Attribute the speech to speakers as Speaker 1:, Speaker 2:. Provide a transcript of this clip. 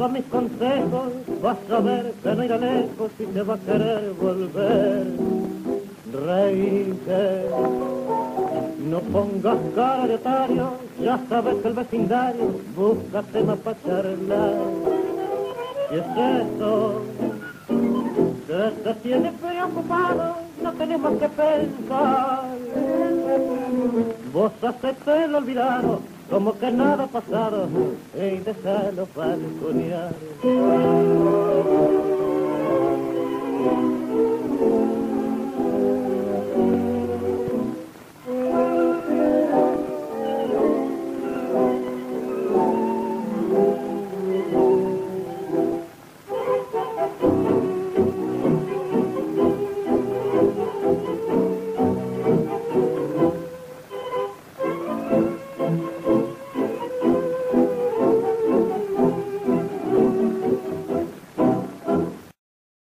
Speaker 1: A mis consejos, vas a ver que no irá lejos y te va a querer volver. Reíte, no pongas cara de otario, ya sabes que el vecindario busca temas para charlar. Y es eso, que te tiene preocupado, no tenemos que pensar. Vos acepté el olvidado, como que nada ha pasado y déjalo balconear.